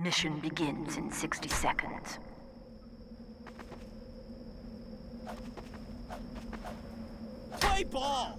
Mission begins in 60 seconds. Play ball!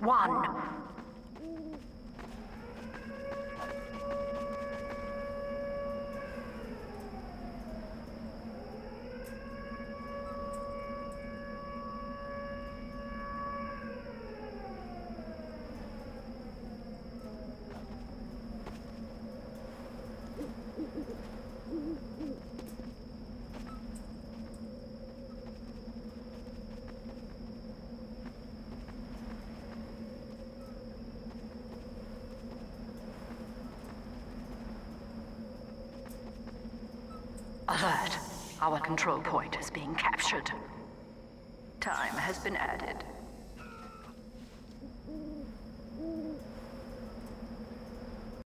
one. Alert. Our control point is being captured. Time has been added.